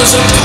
was a